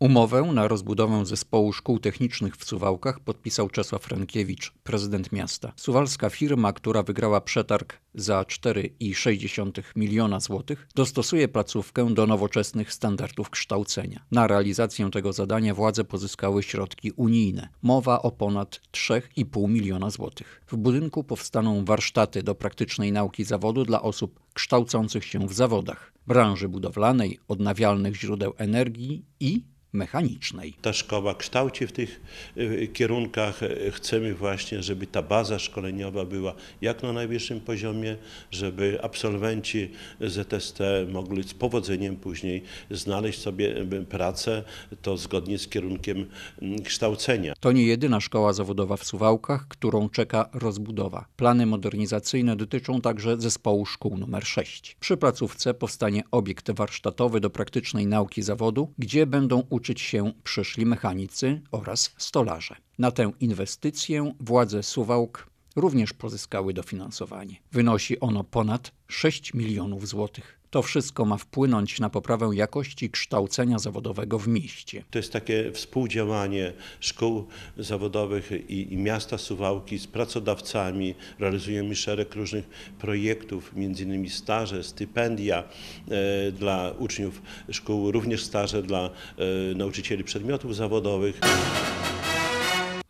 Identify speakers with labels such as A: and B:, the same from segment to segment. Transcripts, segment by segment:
A: Umowę na rozbudowę zespołu szkół technicznych w Suwałkach podpisał Czesław Frankiewicz, prezydent miasta. Suwalska firma, która wygrała przetarg za 4,6 miliona złotych, dostosuje placówkę do nowoczesnych standardów kształcenia. Na realizację tego zadania władze pozyskały środki unijne. Mowa o ponad 3,5 miliona złotych. W budynku powstaną warsztaty do praktycznej nauki zawodu dla osób kształcących się w zawodach branży budowlanej, odnawialnych źródeł energii i mechanicznej.
B: Ta szkoła kształci w tych y, kierunkach. Chcemy właśnie, żeby ta baza szkoleniowa była jak na najwyższym poziomie, żeby absolwenci ZST mogli z powodzeniem później znaleźć sobie y, pracę, to zgodnie z kierunkiem mm, kształcenia.
A: To nie jedyna szkoła zawodowa w Suwałkach, którą czeka rozbudowa. Plany modernizacyjne dotyczą także zespołu szkół nr 6. Przy placówce powstanie obiekt warsztatowy do praktycznej nauki zawodu, gdzie będą uczyć się przyszli mechanicy oraz stolarze. Na tę inwestycję władze Suwałk również pozyskały dofinansowanie. Wynosi ono ponad 6 milionów złotych. To wszystko ma wpłynąć na poprawę jakości kształcenia zawodowego w mieście.
B: To jest takie współdziałanie szkół zawodowych i, i miasta Suwałki z pracodawcami. Realizujemy szereg różnych projektów, innymi staże, stypendia e, dla uczniów szkół, również staże dla e, nauczycieli przedmiotów zawodowych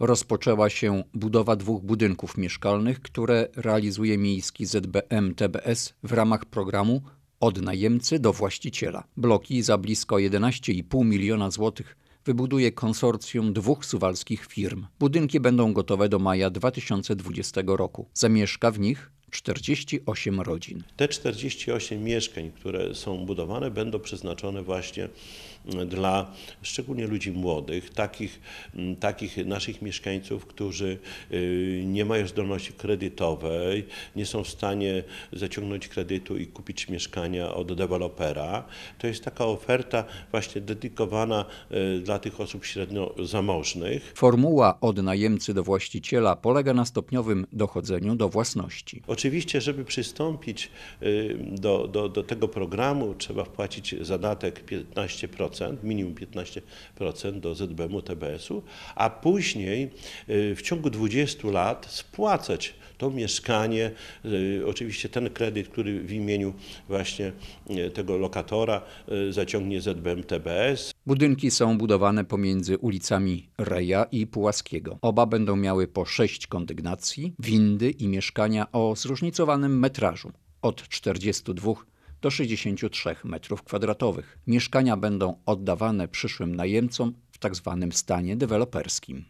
A: rozpoczęła się budowa dwóch budynków mieszkalnych, które realizuje miejski ZBM TBS w ramach programu od najemcy do właściciela. Bloki za blisko 11,5 miliona złotych wybuduje konsorcjum dwóch suwalskich firm. Budynki będą gotowe do maja 2020 roku. Zamieszka w nich 48 rodzin.
B: Te 48 mieszkań, które są budowane, będą przeznaczone właśnie dla szczególnie ludzi młodych, takich, takich naszych mieszkańców, którzy y, nie mają zdolności kredytowej, nie są w stanie zaciągnąć kredytu i kupić mieszkania od dewelopera. To jest taka oferta właśnie dedykowana y, dla tych osób średnio zamożnych.
A: Formuła od najemcy do właściciela polega na stopniowym dochodzeniu do własności.
B: Oczywiście, żeby przystąpić y, do, do, do tego programu, trzeba wpłacić zadatek 15%, minimum 15% do ZBM-u, TBS-u, a później y, w ciągu 20 lat spłacać to mieszkanie, y, oczywiście ten kredyt, który w imieniu właśnie tego lokatora zaciągnie ZBM TBS.
A: Budynki są budowane pomiędzy ulicami Reja i Pułaskiego. Oba będą miały po sześć kondygnacji, windy i mieszkania o zróżnicowanym metrażu od 42 do 63 m2. Mieszkania będą oddawane przyszłym najemcom w tzw. Tak stanie deweloperskim.